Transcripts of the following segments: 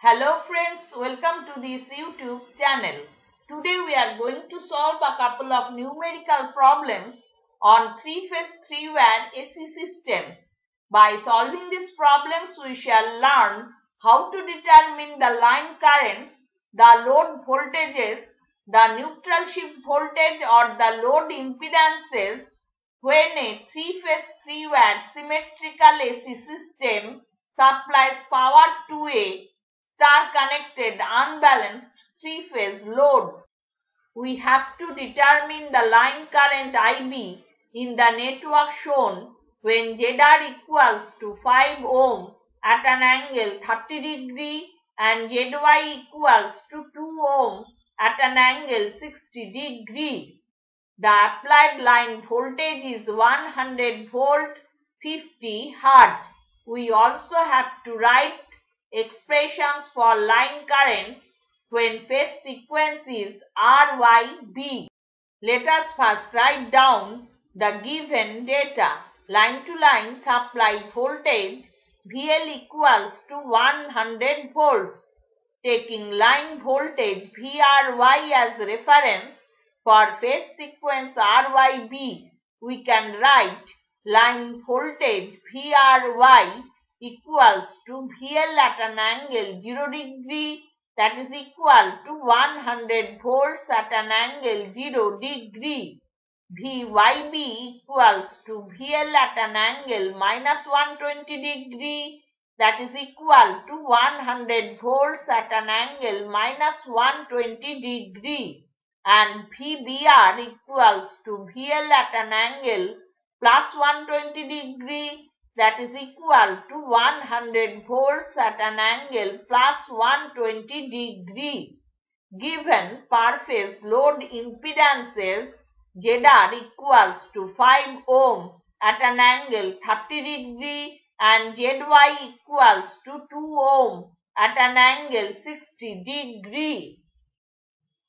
Hello friends, welcome to this YouTube channel. Today we are going to solve a couple of numerical problems on 3-phase 3-wire AC systems. By solving these problems we shall learn how to determine the line currents, the load voltages, the neutral shift voltage or the load impedances when a 3-phase 3-wire symmetrical AC system supplies power to a star connected unbalanced three-phase load. We have to determine the line current IB in the network shown when ZR equals to 5 ohm at an angle 30 degree and ZY equals to 2 ohm at an angle 60 degree. The applied line voltage is 100 volt 50 hertz. We also have to write expressions for line currents when phase sequence is RYB. Let us first write down the given data. Line to line supply voltage VL equals to 100 volts. Taking line voltage VRY as reference for phase sequence RYB, we can write line voltage VRY equals to VL at an angle 0 degree that is equal to 100 volts at an angle 0 degree. VYB equals to VL at an angle minus 120 degree that is equal to 100 volts at an angle minus 120 degree and VBR equals to VL at an angle plus 120 degree that is equal to 100 volts at an angle plus 120 degree. Given per phase load impedances ZR equals to 5 ohm at an angle 30 degree and ZY equals to 2 ohm at an angle 60 degree.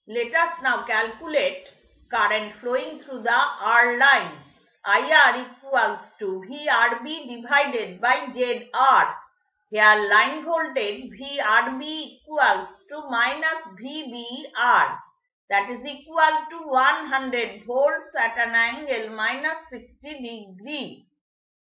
Let us now calculate current flowing through the R line. IR equals to VRB divided by ZR. Here line voltage VRB equals to minus VBR that is equal to 100 volts at an angle minus 60 degree.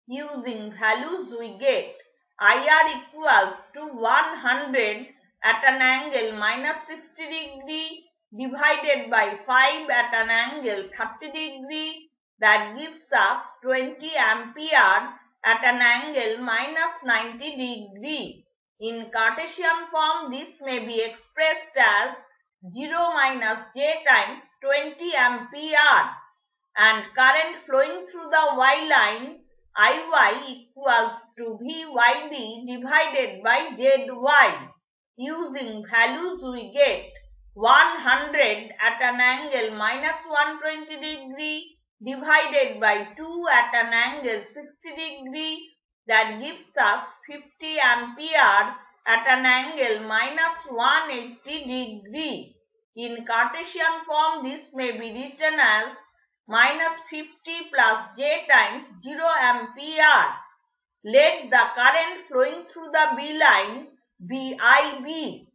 Using values we get IR equals to 100 at an angle minus 60 degree divided by 5 at an angle 30 degree that gives us 20 ampere at an angle minus 90 degree. In Cartesian form, this may be expressed as 0 minus j times 20 ampere and current flowing through the y line Iy equals to Vyb divided by Zy. Using values we get 100 at an angle minus 120 degree divided by 2 at an angle 60 degree that gives us 50 ampere at an angle minus 180 degree. In Cartesian form this may be written as minus 50 plus j times 0 ampere. Let the current flowing through the B line be IB.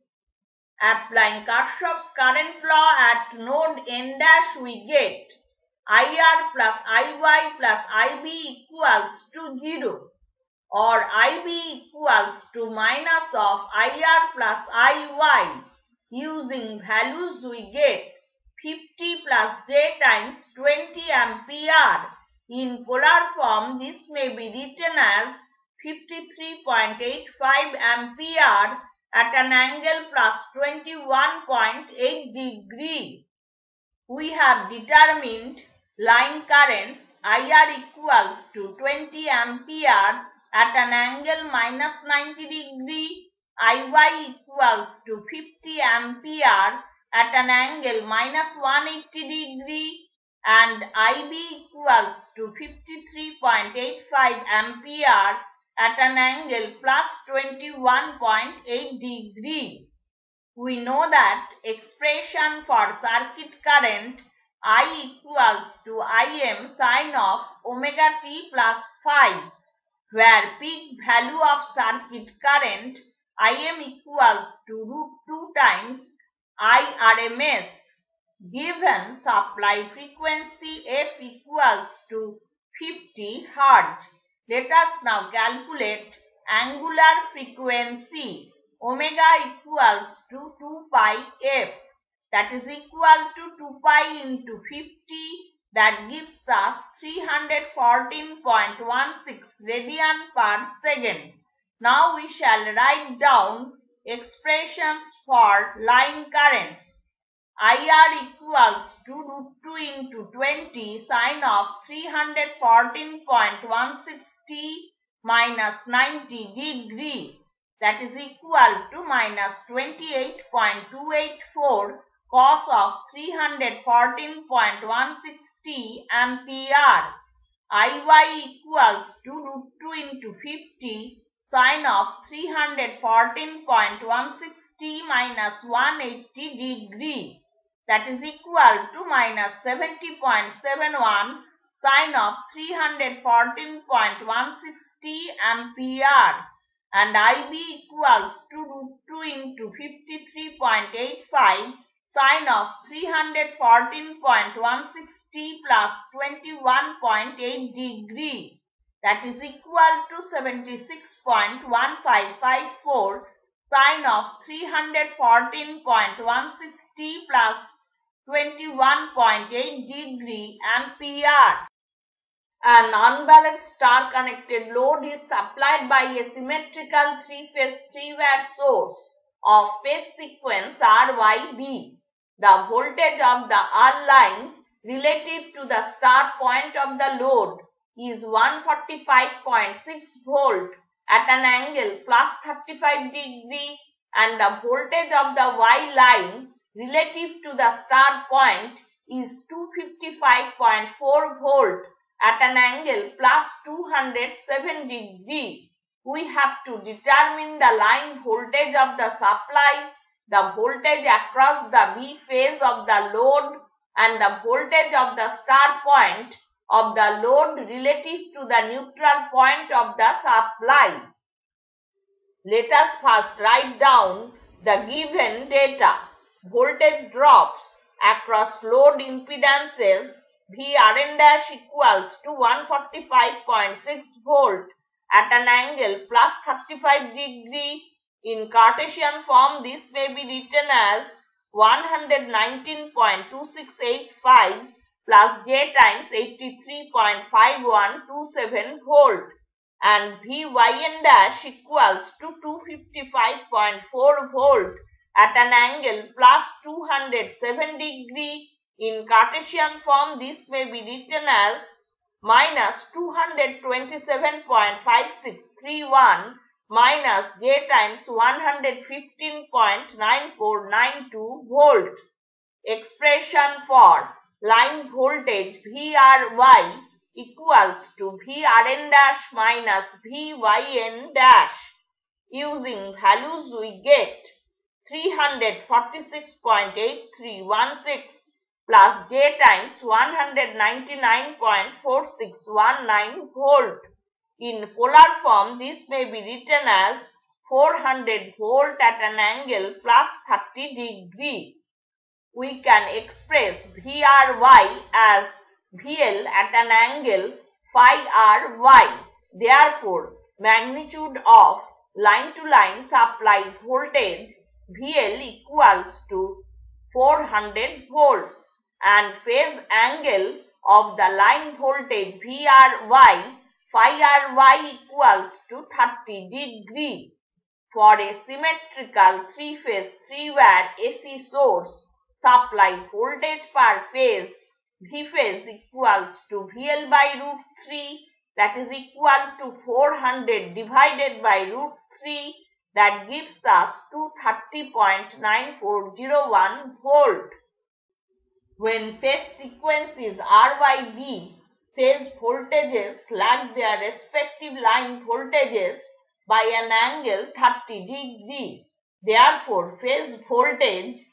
Applying Kirchhoff's current law at node N dash we get IR plus IY plus IB equals to 0 or IB equals to minus of IR plus IY. Using values we get 50 plus J times 20 ampere. In polar form this may be written as 53.85 ampere at an angle plus 21.8 degree. We have determined line currents IR equals to 20 ampere at an angle minus 90 degree, IY equals to 50 ampere at an angle minus 180 degree and IB equals to 53.85 ampere at an angle plus 21.8 degree. We know that expression for circuit current I equals to Im sine of omega t plus phi, where peak value of circuit current Im equals to root 2 times IRMS. Given supply frequency F equals to 50 Hz. Let us now calculate angular frequency omega equals to 2 pi f that is equal to 2 pi into 50 that gives us 314.16 radian per second. Now we shall write down expressions for line currents. IR equals to root 2 into 20 sine of 314.16 t minus 90 degree that is equal to minus 28.284 cos of 314.16 t ampere. IY equals to root 2 into 50 sine of 314.16 t minus 180 degree that is equal to minus 70.71 sine of 314.16 t ampere and IB equals to root 2 into 53.85 sine of 314.16 t plus 21.8 degree that is equal to 76.1554 sine of 314.16 t plus 21.8 degree ampere. An unbalanced star connected load is supplied by a symmetrical three-phase 3-wire source of phase sequence RYB. The voltage of the R line relative to the star point of the load is 145.6 volt at an angle plus 35 degree and the voltage of the Y line relative to the star point is 255.4 volt at an angle plus 207 degree. We have to determine the line voltage of the supply, the voltage across the B phase of the load and the voltage of the star point of the load relative to the neutral point of the supply. Let us first write down the given data. Voltage drops across load impedances Vrn dash equals to 145.6 volt at an angle plus 35 degree. In Cartesian form, this may be written as 119.2685 plus J times 83.5127 volt and Vyn dash equals to 255.4 volt at an angle plus 207 degree. In Cartesian form, this may be written as minus 227.5631 minus J times 115.9492 volt. Expression for line voltage VRY equals to Vrn dash minus Vyn dash. Using values we get 346.8316 plus J times 199.4619 volt. In polar form, this may be written as 400 volt at an angle plus 30 degree. We can express VRY as VL at an angle phi RY. Therefore, magnitude of line-to-line -line supply voltage VL equals to 400 volts and phase angle of the line voltage VRY phi RY equals to 30 degree. For a symmetrical three-phase 3-wire AC source, supply voltage per phase V phase equals to VL by root 3 that is equal to 400 divided by root 3 that gives us 230.9401 volt. When phase sequence is RYB, phase voltages lag their respective line voltages by an angle 30 degree. Therefore, phase voltage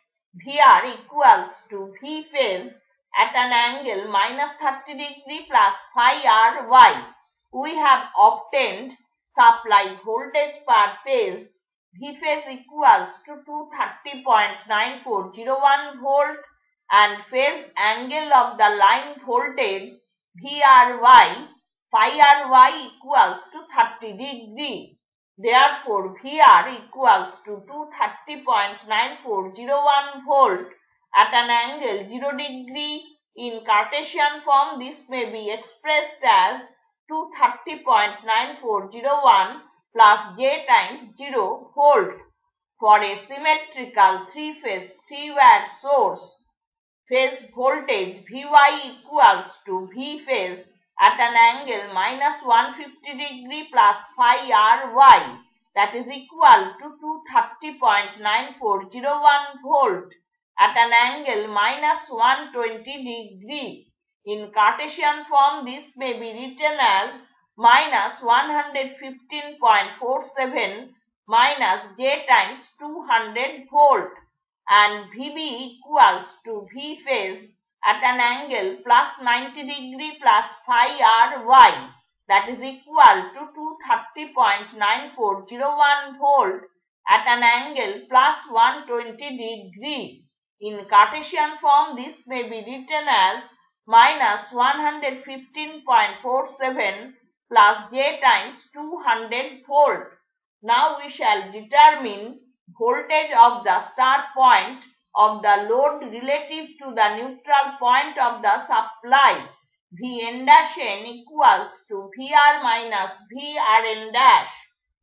VR equals to V phase at an angle minus 30 degree plus phi RY. We have obtained supply voltage per phase V phase equals to 230.9401 volt and phase angle of the line voltage VRY phi RY equals to 30 degree. Therefore, VR equals to 230.9401 volt at an angle 0 degree. In Cartesian form, this may be expressed as 230.9401 plus J times 0 volt for a symmetrical three-phase 3-wire source. Phase voltage Vy equals to V phase at an angle minus 150 degree plus phi ry that is equal to 230.9401 volt at an angle minus 120 degree. In Cartesian form, this may be written as minus 115.47 minus J times 200 volt and VB equals to V phase at an angle plus 90 degree plus phi ry that is equal to 230.9401 volt at an angle plus 120 degree. In Cartesian form, this may be written as minus 115.47 plus j times 200 volt. Now we shall determine voltage of the star point of the load relative to the neutral point of the supply. Vn dash n equals to Vr minus Vrn dash.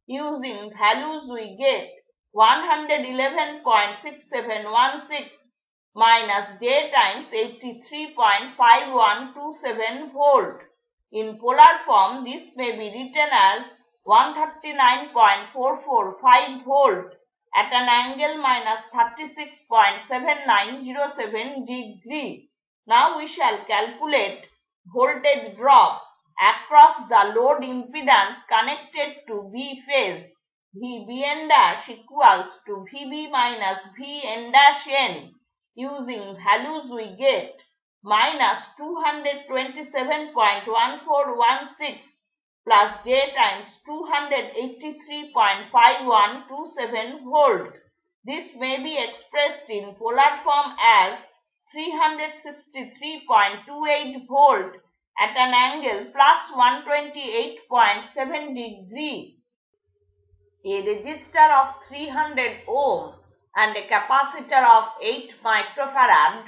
Using values we get 111.6716 minus J times 83.5127 volt. In polar form, this may be written as 139.445 volt at an angle minus 36.7907 degree. Now we shall calculate voltage drop across the load impedance connected to V phase. VBN dash equals to VB minus VN dash N. Using values we get minus 227.1416 plus J times 283.5127 volt. This may be expressed in polar form as 363.28 volt at an angle plus 128.7 degree. A resistor of 300 ohm and a capacitor of 8 microfarad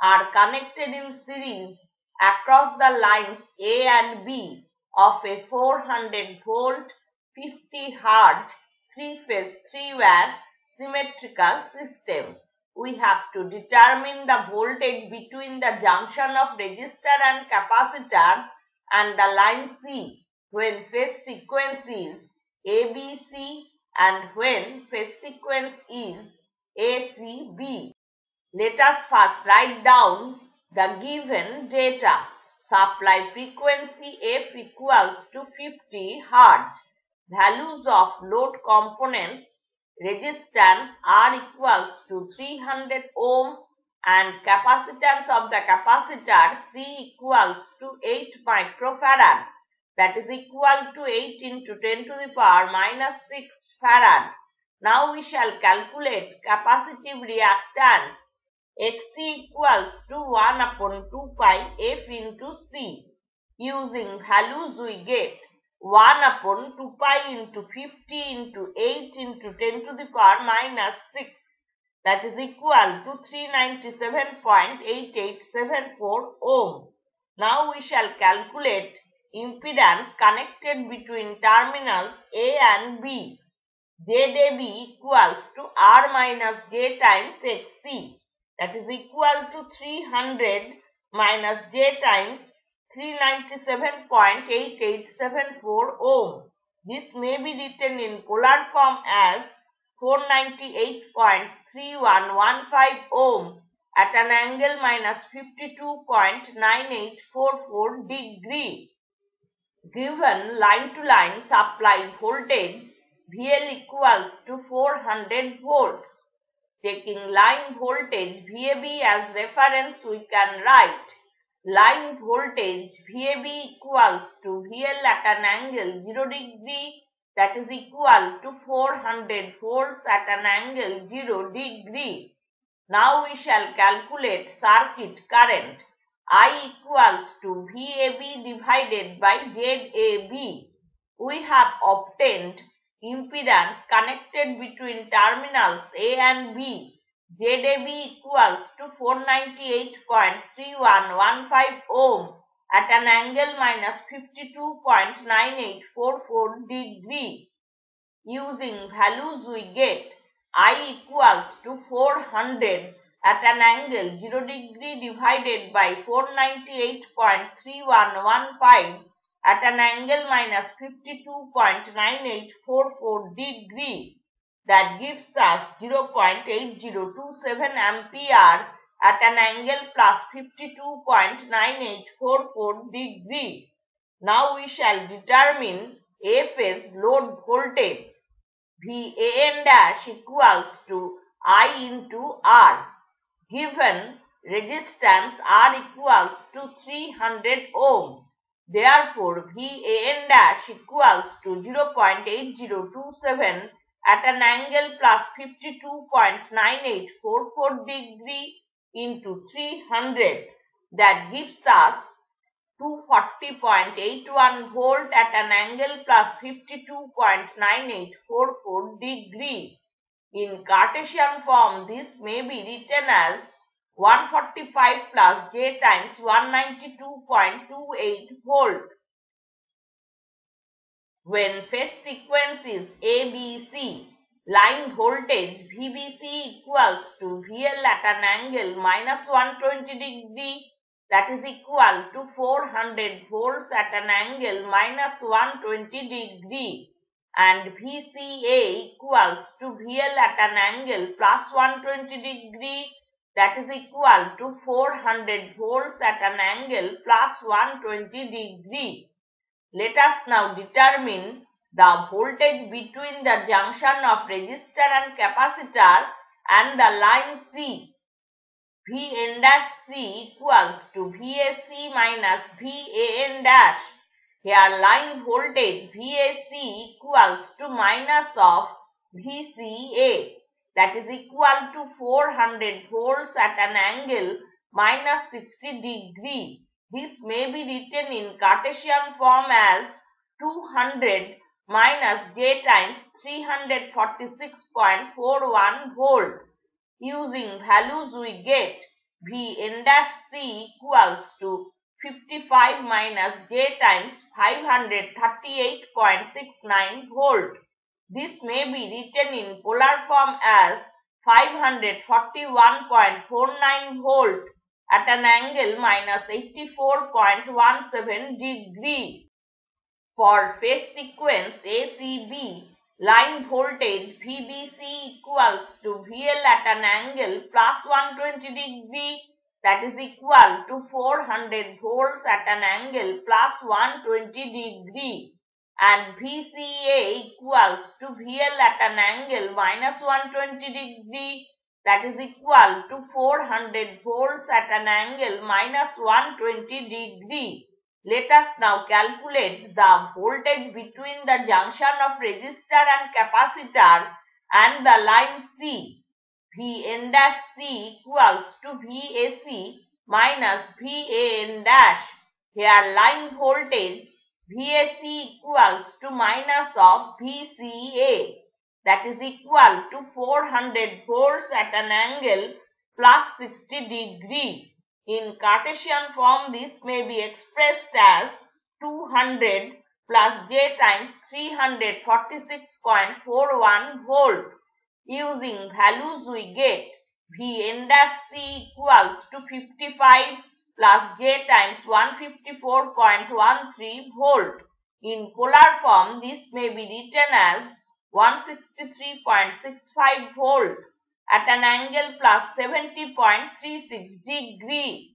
are connected in series across the lines A and B of a 400 volt 50 hertz 3 phase 3 wire symmetrical system. We have to determine the voltage between the junction of resistor and capacitor and the line C when phase sequence is ABC and when phase sequence is ACB. Let us first write down the given data. Supply frequency F equals to 50 Hz. Values of load components resistance R equals to 300 ohm and capacitance of the capacitor C equals to 8 microfarad that is equal to 8 into 10 to the power minus 6 farad. Now we shall calculate capacitive reactance Xc equals to 1 upon 2 pi F into C. Using values we get 1 upon 2 pi into 50 into 8 into 10 to the power minus 6 that is equal to 397.8874 ohm. Now we shall calculate impedance connected between terminals A and B. ZAB equals to R minus J times XC that is equal to 300 minus J times 397.8874 ohm. This may be written in polar form as 498.3115 ohm at an angle minus 52.9844 degree. Given line-to-line supply voltage VL equals to 400 volts. Taking line voltage VAB as reference, we can write line voltage VAB equals to VL at an angle 0 degree that is equal to 400 volts at an angle 0 degree. Now we shall calculate circuit current. I equals to VAB divided by ZAB. We have obtained impedance connected between terminals A and B. ZAB equals to 498.3115 ohm at an angle minus 52.9844 degree. Using values we get I equals to 400 at an angle 0 degree divided by 498.3115 at an angle minus 52.9844 degree that gives us 0.8027 ampere at an angle plus 52.9844 degree. Now we shall determine A phase load voltage VAN dash equals to I into R. Given resistance R equals to 300 ohm. Therefore, VAN dash equals to 0.8027 at an angle plus 52.9844 degree into 300 that gives us 240.81 volt at an angle plus 52.9844 degree. In Cartesian form, this may be written as 145 plus j times 192.28 volt. When phase sequence is ABC, line voltage VBC equals to VL at an angle minus 120 degree that is equal to 400 volts at an angle minus 120 degree and VCA equals to VL at an angle plus 120 degree that is equal to 400 volts at an angle plus 120 degree. Let us now determine the voltage between the junction of resistor and capacitor and the line C. Vn dash C equals to VAC minus VAN dash. Here line voltage VAC equals to minus of VCA that is equal to 400 volts at an angle minus 60 degree. This may be written in Cartesian form as 200 minus J times 346.41 volt. Using values we get V n dash C equals to 55 minus J times 538.69 volt. This may be written in polar form as 541.49 volt at an angle minus 84.17 degree. For phase sequence ACB, line voltage VBC equals to VL at an angle plus 120 degree that is equal to 400 volts at an angle plus 120 degree and VCA equals to VL at an angle minus 120 degree that is equal to 400 volts at an angle minus 120 degree. Let us now calculate the voltage between the junction of resistor and capacitor and the line C. Vn dash C equals to VAC minus VAN dash. Here line voltage VAC equals to minus of VCA that is equal to 400 volts at an angle plus 60 degree. In Cartesian form, this may be expressed as 200 plus j times 346.41 volt. Using values we get Vn dash C equals to 55 plus j times 154.13 volt. In polar form, this may be written as 163.65 volt at an angle plus 70.36 degree.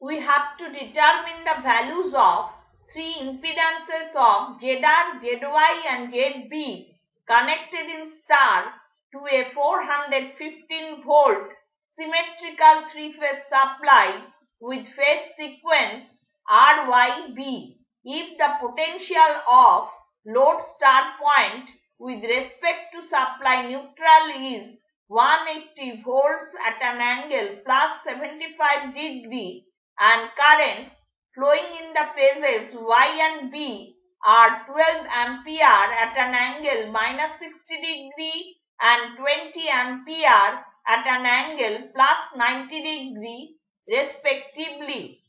We have to determine the values of three impedances of ZR, ZY and ZB connected in star to a 415 volt symmetrical three-phase supply with phase sequence RYB. If the potential of load star point with respect to supply neutral is 180 volts at an angle plus 75 degree and currents flowing in the phases Y and B are 12 ampere at an angle minus 60 degree and 20 ampere at an angle plus 90 degree respectively.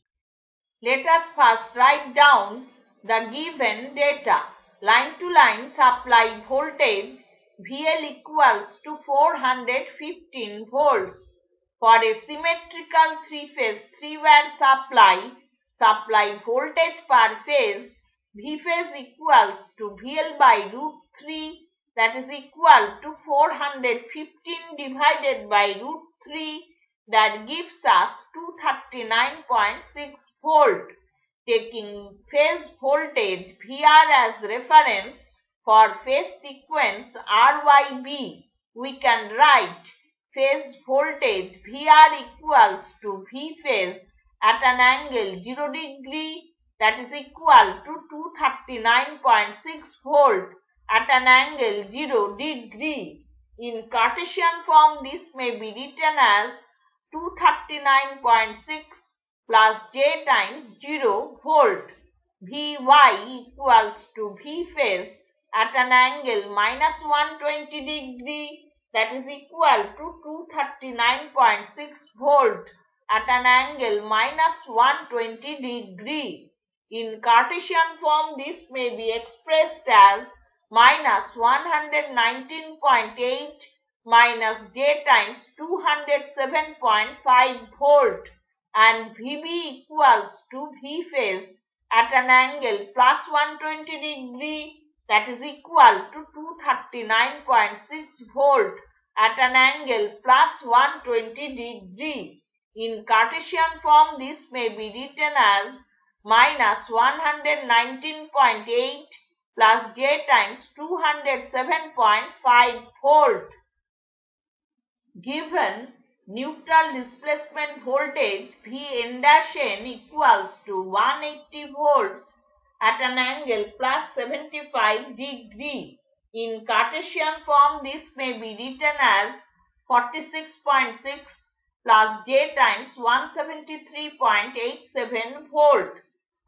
Let us first write down the given data. Line to line supply voltage VL equals to 415 volts. For a symmetrical three-phase three-wire supply, supply voltage per phase V phase equals to VL by root 3 that is equal to 415 divided by root 3 that gives us 239.6 volt. Taking phase voltage VR as reference for phase sequence RYB, we can write phase voltage VR equals to V phase at an angle 0 degree that is equal to 239.6 volt at an angle 0 degree. In Cartesian form, this may be written as 239.6 plus j times 0 volt. Vy equals to V phase at an angle minus 120 degree that is equal to 239.6 volt at an angle minus 120 degree. In Cartesian form, this may be expressed as minus 119.8 minus j times 207.5 volt and VB equals to V phase at an angle plus 120 degree that is equal to 239.6 volt at an angle plus 120 degree. In Cartesian form, this may be written as minus 119.8 plus j times 207.5 volt. Given neutral displacement voltage V n dash n equals to 180 volts at an angle plus 75 degree. In Cartesian form, this may be written as 46.6 plus j times 173.87 volt.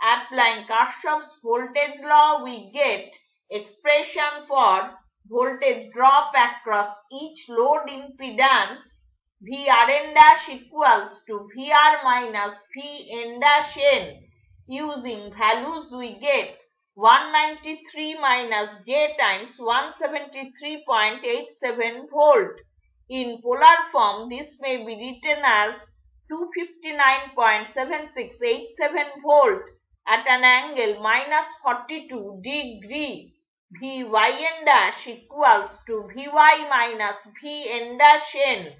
Applying Kirchhoff's voltage law, we get expression for voltage drop across each load impedance Vrn dash equals to Vr minus Vn dash n. Using values we get 193 minus j times 173.87 volt. In polar form, this may be written as 259.7687 volt at an angle minus 42 degree. Vyn dash equals to Vy minus Vn dash n.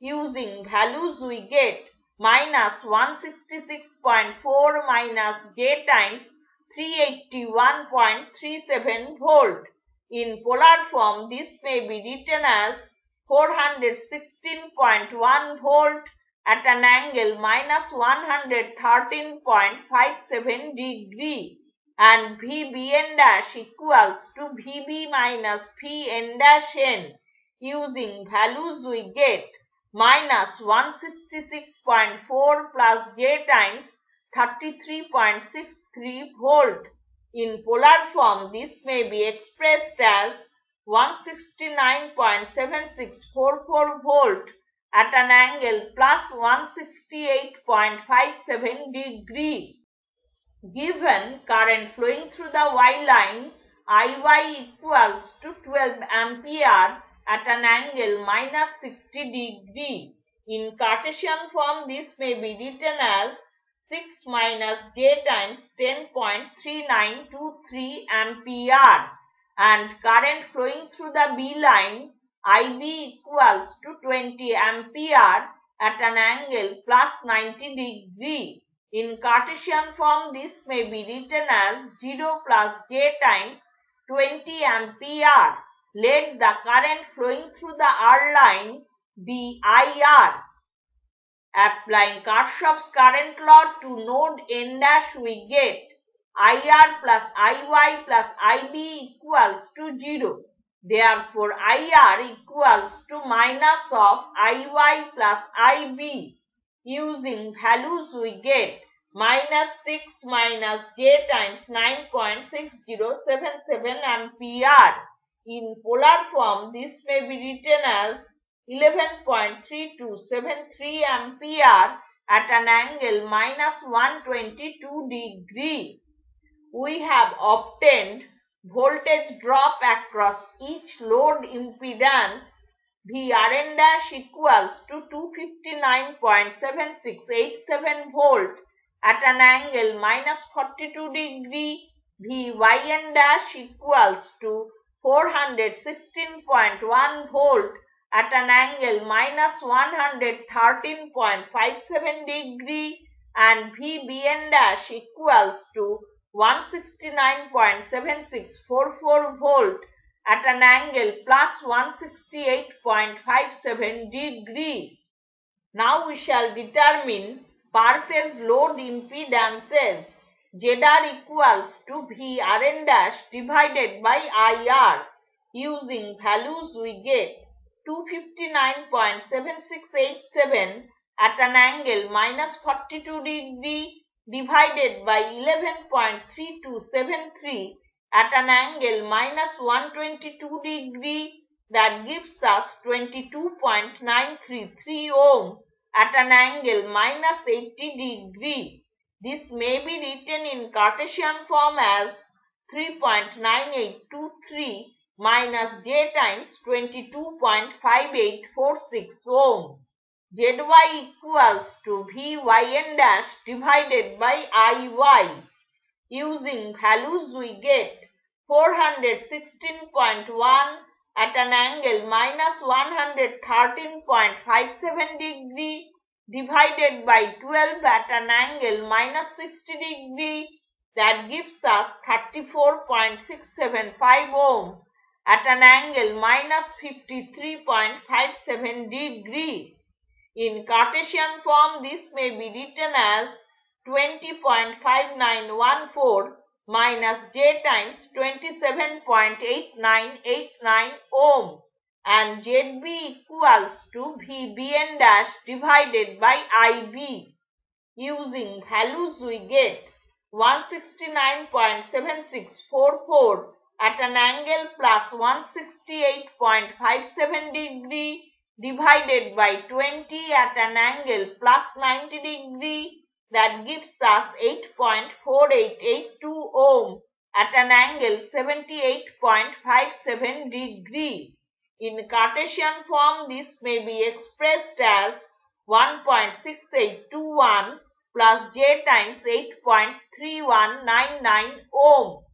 Using values we get minus 166.4 minus j times 381.37 volt. In polar form, this may be written as 416.1 volt at an angle minus 113.57 degree and Vbn dash equals to Vb minus Vn dash n. Using values we get minus 166.4 plus j times 33.63 volt. In polar form, this may be expressed as 169.7644 volt at an angle plus 168.57 degree. Given current flowing through the Y line, Iy equals to 12 ampere at an angle minus 60 degree. In Cartesian form, this may be written as 6 minus j times 10.3923 ampere and current flowing through the B line IB equals to 20 ampere at an angle plus 90 degree. In Cartesian form, this may be written as 0 plus j times 20 ampere. Let the current flowing through the R line be IR. Applying Kirchhoff's current law to node N dash we get IR plus IY plus IB equals to 0. Therefore, IR equals to minus of IY plus IB. Using values we get minus 6 minus J times 9.6077 ampere. In polar form, this may be written as 11.3273 ampere at an angle minus 122 degree. We have obtained voltage drop across each load impedance Vrn dash equals to 259.7687 volt at an angle minus 42 degree. Vyn dash equals to 416.1 volt at an angle minus 113.57 degree. And Vbn dash equals to 169.7644 volt at an angle plus 168.57 degree. Now we shall determine per phase load impedances ZR equals to Vrn dash divided by IR. Using values we get 259.7687 at an angle minus 42 degree divided by 11.3273 at an angle minus 122 degree that gives us 22.933 ohm at an angle minus 80 degree. This may be written in Cartesian form as 3.9823 minus J times 22.5846 ohm. Zy equals to Vyn dash divided by Iy. Using values we get 416.1 at an angle minus 113.57 degree divided by 12 at an angle minus 60 degree that gives us 34.675 ohm at an angle minus 53.57 degree. In Cartesian form, this may be written as 20.5914 minus J times 27.8989 ohm and ZB equals to VBN dash divided by IB. Using values we get 169.7644 at an angle plus 168.57 degree divided by 20 at an angle plus 90 degree that gives us 8.4882 ohm at an angle 78.57 degree. In Cartesian form, this may be expressed as 1.6821 plus J times 8.3199 ohm.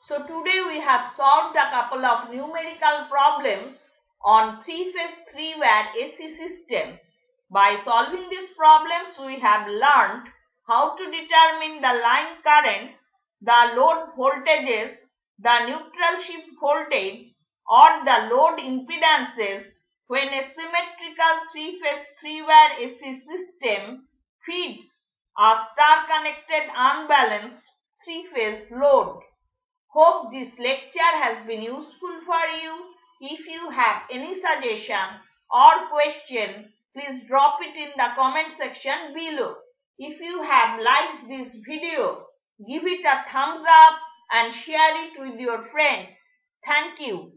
So today we have solved a couple of numerical problems on three-phase three-wire AC systems. By solving these problems, we have learned how to determine the line currents, the load voltages, the neutral shift voltage or the load impedances when a symmetrical three-phase 3-wire AC system feeds a star-connected unbalanced three-phase load. Hope this lecture has been useful for you. If you have any suggestion or question, please drop it in the comment section below. If you have liked this video, give it a thumbs up and share it with your friends. Thank you.